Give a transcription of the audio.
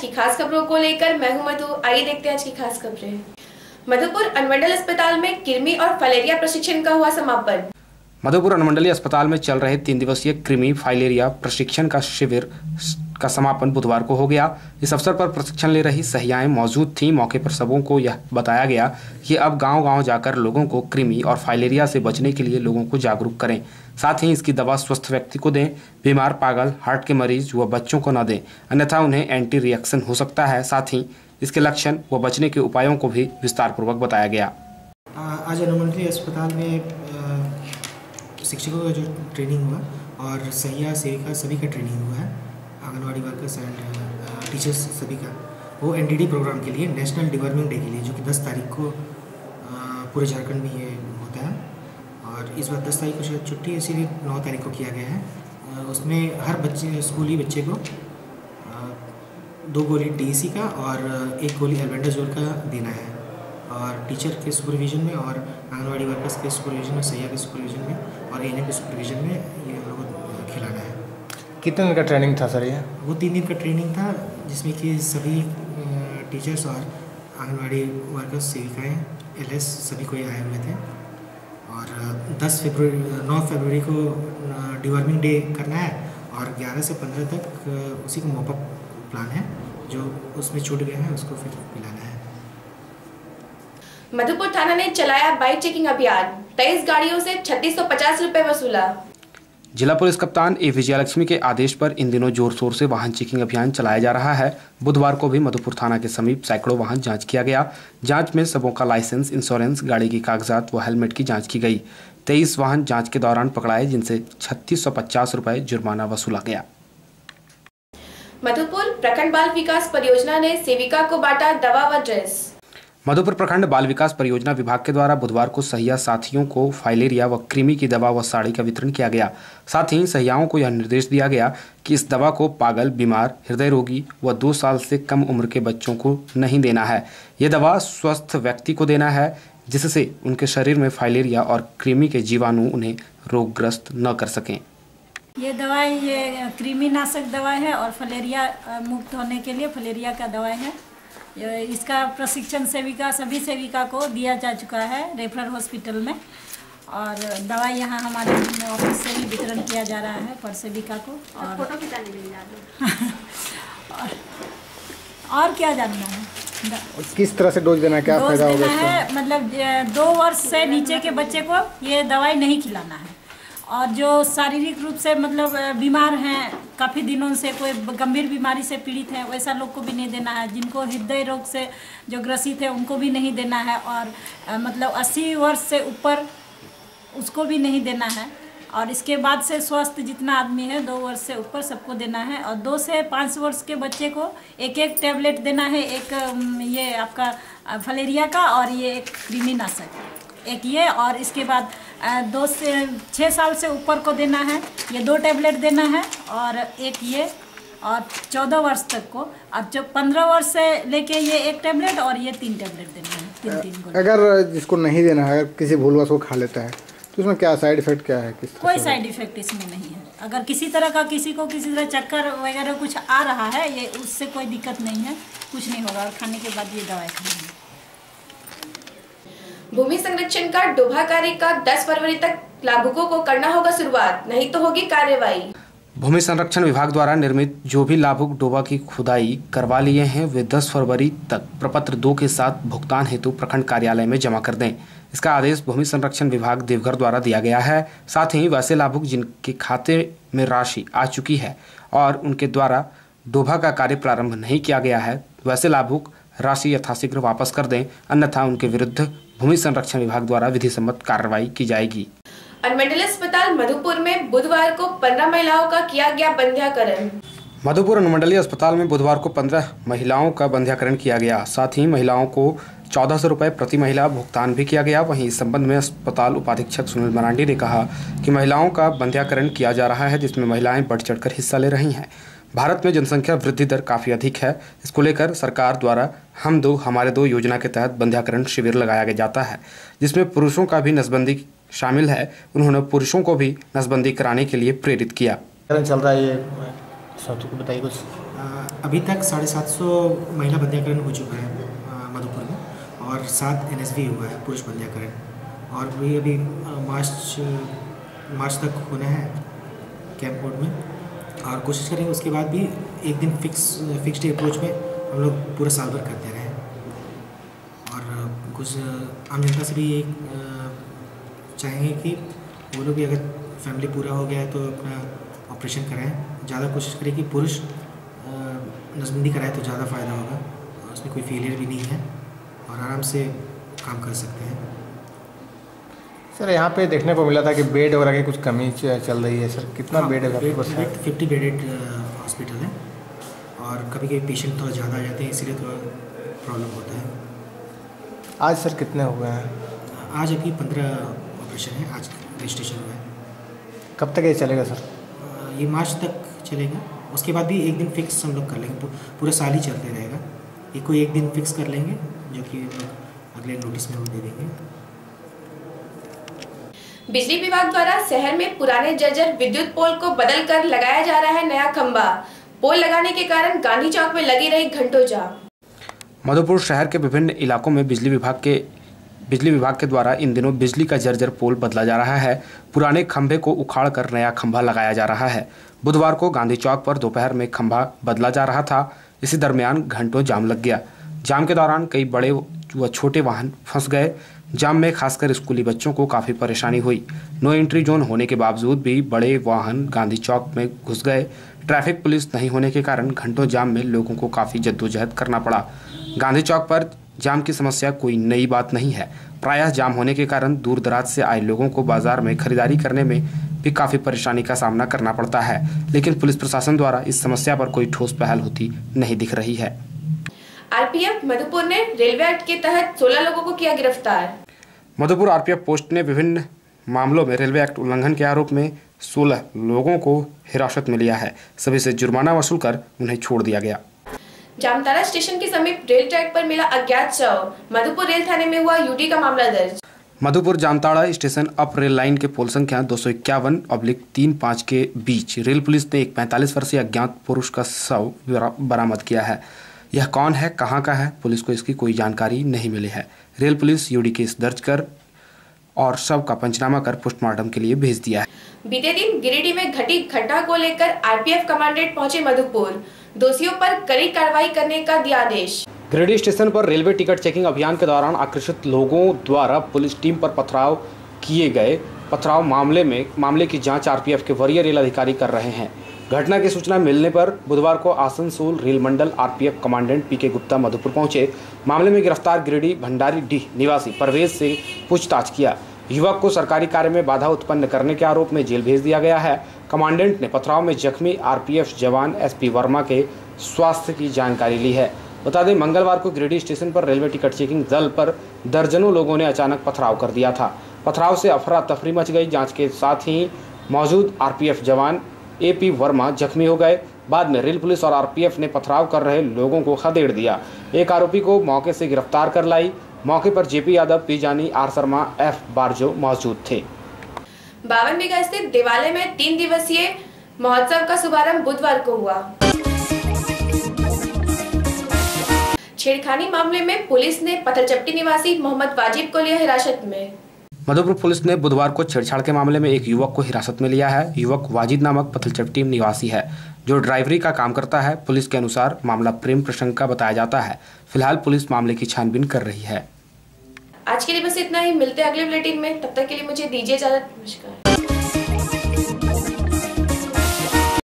की खास खबरों को लेकर मैं हूँ मधु। आइए देखते हैं आज की खास खबरें। मधुपुर अनुमंडल अस्पताल में कृमि और फलेरिया प्रशिक्षण का हुआ समापन। मधुपुर अनुमंडलीय अस्पताल में चल रहे तीन दिवसीय कृमि फाइलेरिया प्रशिक्षण का शिविर का समापन बुधवार को हो गया। इस अवसर पर प्रशिक्षण ले रही सहियाएँ मौजूद थीं। मौके पर सबों को यह बताया गया कि अब गांव-गांव जाकर लोगों को कृमि और फाइलेरिया से बचने के लिए लोगों को जागरूक करें। साथ ही इसकी दवा स्वस्थ व्यक्ति को दें। बीमार, पागल, हार्ट के मरीज़ व बच्चों को न दें। अन्यथा उन्हें एंटी रिएक्शन हो सकता है। साथ ही इसके लक्षण व बचने के उपायों को भी विस्तार पूर्वक बताया गया। आज अनुमंडलीय अस्पताल में शिक्षकों का जो ट्रेनिंग हुआ और सहिया, सेविका सभी का ट्रेनिंग हुआ है। आंगनवाड़ी वर्कर्स एंड टीचर्स सभी का। वो एनडीडी प्रोग्राम के लिए नेशनल डिवर्मिंग डे के लिए, जो कि 10 तारीख को पूरे झारखंड में ये होता है। और इस बार 10 तारीख को शायद छुट्टी है, इसीलिए 9 तारीख को किया गया है। उसमें हर बच्चे, स्कूली बच्चे को दो गोली डी का और एक गोली एल्बेंडाजोल का देना है। और टीचर के सुपरविज़न में और आंगनवाड़ी वर्कर्स के सुपरविज़न में, सैया के सुपरविज़न में और एन के सुपरविज़न में ये लोगों को खिलाना है कितने दिन का ट्रेनिंग था सर ये? वो तीन दिन का ट्रेनिंग था जिसमें कि सभी टीचर्स और आंगनबाड़ी वर्कर्स सेविकाएँ एल सभी कोई आए हुए थे। और 10 फरवरी 9 फरवरी को डिवर्मिंग डे करना है और 11 से 15 तक उसी का मोपअप प्लान है जो उसमें छूट गए हैं उसको फिर मिलाना है। मधुपुर थाना ने चलाया बाइक चेकिंग अभियान। तेईस गाड़ियों से छत्तीस सौ पचास रूपए वसूला। जिला पुलिस कप्तान ए विजयलक्ष्मी के आदेश पर इन दिनों ज़ोर शोर से वाहन चेकिंग अभियान चलाया जा रहा है। बुधवार को भी मधुपुर थाना के समीप सैकड़ों वाहन जाँच किया गया। जाँच में सबों का लाइसेंस, इंश्योरेंस, गाड़ी की कागजात व हेलमेट की जाँच की गई। तेईस वाहन जाँच के दौरान पकड़ाए, जिनसे छत्तीस रुपए जुर्माना वसूला गया। मधुपुर प्रखंड बाल विकास परियोजना ने सेविका को बांटा दवा व ड्रेस। मधुपुर प्रखंड बाल विकास परियोजना विभाग के द्वारा बुधवार को सहिया साथियों को फाइलेरिया व कृमि की दवा व साड़ी का वितरण किया गया। साथ ही सहियाओं को यह निर्देश दिया गया कि इस दवा को पागल, बीमार, हृदय रोगी व दो साल से कम उम्र के बच्चों को नहीं देना है। ये दवा स्वस्थ व्यक्ति को देना है, जिससे उनके शरीर में फाइलेरिया और कृमि के जीवाणु उन्हें रोगग्रस्त न कर सकें। ये दवाई ये कृमि नाशक दवाई है और फलेरिया मुक्त होने के लिए फलेरिया का दवाई है। इसका प्रशिक्षण सेविका सभी सेविका को दिया जा चुका है रेफरल हॉस्पिटल में। और दवाई यहाँ हमारे ऑफ़िस से ही वितरण किया जा रहा है पर सेविका को और फ़ोटो खिंचाने और, और क्या जानना है? किस तरह से डोज देना क्या फ़ायदा होगा है मतलब दो वर्ष से नीचे के बच्चे को ये दवाई नहीं खिलाना है। और जो शारीरिक रूप से मतलब बीमार हैं, काफ़ी दिनों से, कोई गंभीर बीमारी से पीड़ित हैं, वैसा लोग को भी नहीं देना है। जिनको हृदय रोग से जो ग्रसित है, उनको भी नहीं देना है और मतलब 80 वर्ष से ऊपर उसको भी नहीं देना है। और इसके बाद से स्वस्थ जितना आदमी है, दो वर्ष से ऊपर सबको देना है। और दो से पाँच वर्ष के बच्चे को एक एक टैबलेट देना है, एक ये आपका फलेरिया का और ये एक कृमिनाशक एक ये और इसके बाद दो से छः साल से ऊपर को देना है। ये दो टैबलेट देना है और एक ये और चौदह वर्ष तक को। अब जो पंद्रह वर्ष से लेके ये एक टैबलेट और ये तीन टैबलेट देना है तीन तीन को अगर जिसको नहीं देना है अगर किसी भूलवश वो खा लेता है तो उसमें क्या साइड इफ़ेक्ट क्या है? किस कोई साइड इफ़ेक्ट इसमें नहीं है। अगर किसी तरह का किसी को किसी तरह चक्कर वगैरह कुछ आ रहा है ये उससे कोई दिक्कत नहीं है कुछ नहीं होगा। और खाने के बाद ये दवाई खानी भूमि संरक्षण का डोभा कार्य का 10 फरवरी तक लाभुकों को करना होगा शुरुआत, नहीं तो होगी कार्यवाही। भूमि संरक्षण विभाग द्वारा निर्मित जो भी लाभुक डोबा की खुदाई करवा लिए हैं, वे 10 फरवरी तक प्रपत्र दो के साथ भुगतान हेतु प्रखंड कार्यालय में जमा कर दें। इसका आदेश भूमि संरक्षण विभाग देवघर द्वारा दिया गया है। साथ ही वैसे लाभुक जिनके खाते में राशि आ चुकी है और उनके द्वारा डोभा का कार्य प्रारंभ नहीं किया गया है, वैसे लाभुक राशि यथाशीघ्र वापस कर दें, अन्यथा उनके विरुद्ध भूमि संरक्षण विभाग द्वारा विधि सम्मत कार्रवाई की जाएगी। अनुमंडल अस्पताल मधुपुर में बुधवार को पंद्रह महिलाओं का किया गया बंध्याकरण। मधुपुर अनुमंडलीय अस्पताल में बुधवार को पंद्रह महिलाओं का बंध्याकरण किया गया। साथ ही महिलाओं को चौदह सौ रुपये प्रति महिला भुगतान भी किया गया। वहीं इस संबंध में अस्पताल उपाधीक्षक सुनील मरांडी ने कहा कि महिलाओं का बंध्याकरण किया जा रहा है जिसमें महिलाएँ बढ़ चढ़कर हिस्सा ले रही हैं। भारत में जनसंख्या वृद्धि दर काफ़ी अधिक है। इसको लेकर सरकार द्वारा हम दो हमारे दो योजना के तहत बंध्याकरण शिविर लगाया जाता है जिसमें पुरुषों का भी नसबंदी शामिल है। उन्होंने पुरुषों को भी नसबंदी कराने के लिए प्रेरित किया। चल रहा है ये बताइए कुछ। अभी तक साढ़े सात सौ महिला बंध्याकरण हो चुका है मधुपुर में और सात एन हुआ है पुरुष बंध्याकरण। और भी अभी मार्च मार्च तक होना है कैंप बोर्ड में। और कोशिश करेंगे उसके बाद भी एक दिन फिक्स फिक्स्ड अप्रोच में हम लोग पूरा साल भर करते रहें। और कुछ आम जनता से भी एक चाहेंगे कि वो लोग भी अगर फैमिली पूरा हो गया है तो अपना ऑपरेशन कराएँ। ज़्यादा कोशिश करें कि पुरुष नजबंदी कराए तो ज़्यादा फ़ायदा होगा। उसमें कोई फेलियर भी नहीं है और आराम से काम कर सकते हैं। सर यहाँ पे देखने को मिला था कि बेड वगैरह की कुछ कमी चल रही है सर। कितना बेड है बेड फिफ्टी बेडेड हॉस्पिटल है। और कभी कभी पेशेंट थोड़ा ज़्यादा आ जाते हैं इसीलिए थोड़ा प्रॉब्लम होता है। आज सर कितने हो गए हैं? आज अभी पंद्रह ऑपरेशन है आज रजिस्ट्रेशन हुआ है। कब तक ये चलेगा सर? ये मार्च तक चलेगा। उसके बाद भी एक दिन फिक्स हम लोग कर लेंगे पूरा साल ही चलते रहेगा। ये कोई एक दिन फिक्स कर लेंगे जो कि अगले नोटिस में वो दे देंगे। बिजली विभाग द्वारा शहर में पुराने जर्जर विद्युत पोल को बदल कर लगाया जा रहा है नया खंभा पोल लगाने के कारण गांधी चौक में लगी रही घंटों जाम। मधुपुर शहर के विभिन्न इलाकों में बिजली विभाग के, बिजली विभाग के द्वारा इन दिनों बिजली का जर्जर पोल बदला जा रहा है। पुराने खंभे को उखाड़ कर नया खंभा लगाया जा रहा है। बुधवार को गांधी चौक पर दोपहर में खंभा बदला जा रहा था। इसी दरमियान घंटों जाम लग गया। जाम के दौरान कई बड़े व छोटे वाहन फंस गए। जाम में खासकर स्कूली बच्चों को काफ़ी परेशानी हुई। नो एंट्री जोन होने के बावजूद भी बड़े वाहन गांधी चौक में घुस गए। ट्रैफ़िक पुलिस नहीं होने के कारण घंटों जाम में लोगों को काफ़ी जद्दोजहद करना पड़ा। गांधी चौक पर जाम की समस्या कोई नई बात नहीं है। प्रायः जाम होने के कारण दूर दराज से आए लोगों को बाज़ार में खरीदारी करने में भी काफ़ी परेशानी का सामना करना पड़ता है। लेकिन पुलिस प्रशासन द्वारा इस समस्या पर कोई ठोस पहल होती नहीं दिख रही है। आरपीएफ मधुपुर ने रेलवे एक्ट के तहत 16 लोगों को किया गिरफ़्तार। मधुपुर आरपीएफ पोस्ट ने विभिन्न मामलों में रेलवे एक्ट उल्लंघन के आरोप में 16 लोगों को हिरासत में लिया है। सभी से जुर्माना वसूल कर उन्हें छोड़ दिया गया। जामताड़ा स्टेशन के समीप रेल ट्रैक पर मिला अज्ञात शव। मधुपुर रेल थाने में हुआ यूडी का मामला दर्ज। Madhupur Jamtara station up rail line के पोल संख्या दो सौ इक्यावन अब्लिक तीन पाँच के बीच रेल पुलिस ने एक 45 वर्षीय अज्ञात पुरुष का शव बरामद किया है। यह कौन है कहाँ का है पुलिस को इसकी कोई जानकारी नहीं मिली है। रेल पुलिस यूडी केस दर्ज कर और शव का पंचनामा कर पोस्टमार्टम के लिए भेज दिया है। बीते दिन गिरिडीह में घटी घटना को लेकर आरपीएफ कमांडेंट पहुँचे मधुपुर। दोषियों पर कड़ी कार्रवाई करने का दिया आदेश। गिरिडीह स्टेशन पर रेलवे टिकट चेकिंग अभियान के दौरान आकर्षित लोगों द्वारा पुलिस टीम पर पथराव किए गए। पथराव मामले में मामले की जाँच आरपीएफ के वरीय रेल अधिकारी कर रहे हैं। घटना की सूचना मिलने पर बुधवार को आसनसोल रेल मंडल RPF commandant PK Gupta Madhupur पहुँचे। मामले में गिरफ़्तार गिरिडीह भंडारी डीह निवासी परवेज से पूछताछ किया। युवक को सरकारी कार्य में बाधा उत्पन्न करने के आरोप में जेल भेज दिया गया है। कमांडेंट ने पथराव में जख्मी आरपीएफ जवान एसपी वर्मा के स्वास्थ्य की जानकारी ली है। बता दें, मंगलवार को गिरिडीह स्टेशन पर रेलवे टिकट चेकिंग दल पर दर्जनों लोगों ने अचानक पथराव कर दिया था। पथराव से अफरा तफरी मच गई। जाँच के साथ ही मौजूद आरपीएफ जवान एपी वर्मा जख्मी हो गए। बाद में रेल पुलिस और आरपीएफ ने पथराव कर रहे लोगों को खदेड़ दिया। एक आरोपी को मौके से गिरफ़्तार कर लाई। मौके पर JP Yadav P Jani R Sharma, F Barjo मौजूद थे। बावन बीघा स्थित देवालय में तीन दिवसीय महोत्सव का शुभारंभ बुधवार को हुआ। छेड़खानी मामले में पुलिस ने पथलचट्टी निवासी मोहम्मद वाजिब को लिया हिरासत में। मधुपुर पुलिस ने बुधवार को छेड़छाड़ के मामले में एक युवक को हिरासत में लिया है। युवक वाजिद नामक पथलचट्टी निवासी है, जो ड्राइवरी का काम करता है। पुलिस के अनुसार मामला प्रेम प्रसंग का बताया जाता है। फ़िलहाल पुलिस मामले की छानबीन कर रही है। आज के लिए बस इतना ही। मिलते हैं अगले बुलेटिन में। तब तक के लिए मुझे दीजिए इजाज़त। नमस्कार।